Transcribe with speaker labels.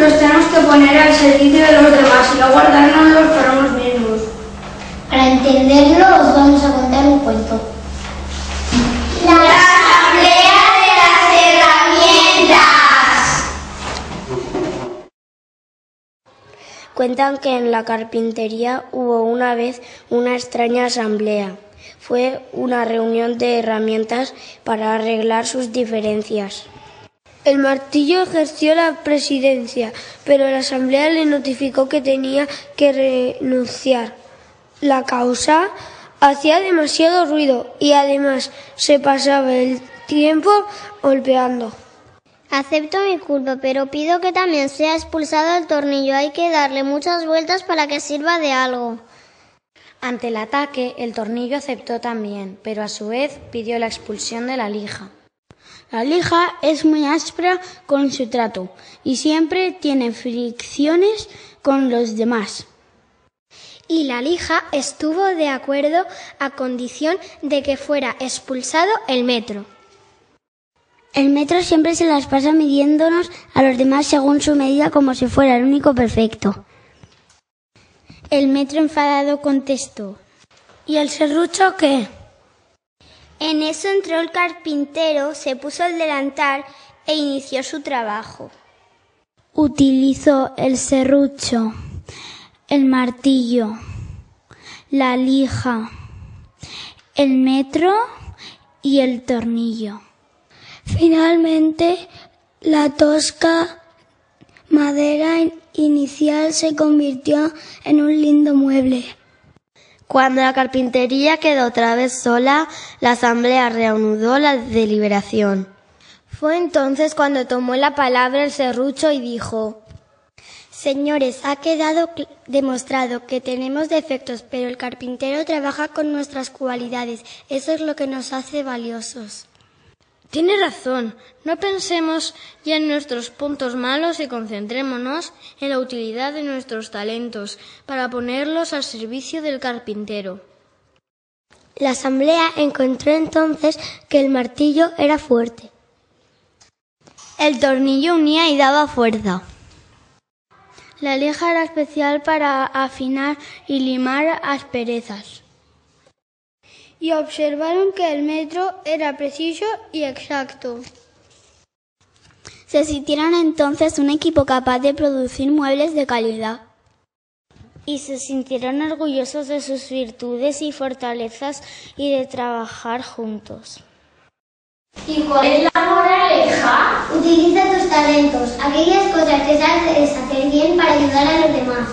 Speaker 1: los tenemos que poner al servicio de los demás y no guardárnoslos para unos mismos.
Speaker 2: Para entenderlo os vamos a contar un cuento.
Speaker 3: La asamblea de las herramientas.
Speaker 4: Cuentan que en la carpintería hubo una vez una extraña asamblea. Fue una reunión de herramientas para arreglar sus diferencias. El martillo ejerció la presidencia, pero la asamblea le notificó que tenía que renunciar. La causa hacía demasiado ruido y además se pasaba el tiempo golpeando.
Speaker 5: Acepto mi culpa, pero pido que también sea expulsado el tornillo. Hay que darle muchas vueltas para que sirva de algo.
Speaker 6: Ante el ataque, el tornillo aceptó también, pero a su vez pidió la expulsión de la lija.
Speaker 7: La lija es muy áspera con su trato y siempre tiene fricciones con los demás.
Speaker 5: Y la lija estuvo de acuerdo a condición de que fuera expulsado el metro.
Speaker 7: El metro siempre se las pasa midiéndonos a los demás según su medida como si fuera el único perfecto.
Speaker 5: El metro enfadado contestó.
Speaker 4: ¿Y el serrucho qué?
Speaker 5: En eso entró el carpintero, se puso el delantal e inició su trabajo.
Speaker 7: Utilizó el serrucho, el martillo, la lija, el metro y el tornillo.
Speaker 2: Finalmente, la tosca madera inicial se convirtió en un lindo mueble.
Speaker 4: Cuando la carpintería quedó otra vez sola, la asamblea reanudó la deliberación.
Speaker 5: Fue entonces cuando tomó la palabra el serrucho y dijo Señores, ha quedado demostrado que tenemos defectos, pero el carpintero trabaja con nuestras cualidades. Eso es lo que nos hace valiosos.
Speaker 1: Tiene razón. No pensemos ya en nuestros puntos malos y concentrémonos en la utilidad de nuestros talentos para ponerlos al servicio del carpintero.
Speaker 2: La asamblea encontró entonces que el martillo era fuerte.
Speaker 4: El tornillo unía y daba fuerza.
Speaker 7: La lija era especial para afinar y limar asperezas y observaron que el metro era preciso y exacto.
Speaker 2: Se sintieron entonces un equipo capaz de producir muebles de calidad.
Speaker 5: Y se sintieron orgullosos de sus virtudes y fortalezas y de trabajar juntos.
Speaker 3: ¿Y cuál es la moraleja?
Speaker 2: Utiliza tus talentos, aquellas cosas que sabes hacer bien para ayudar a los demás.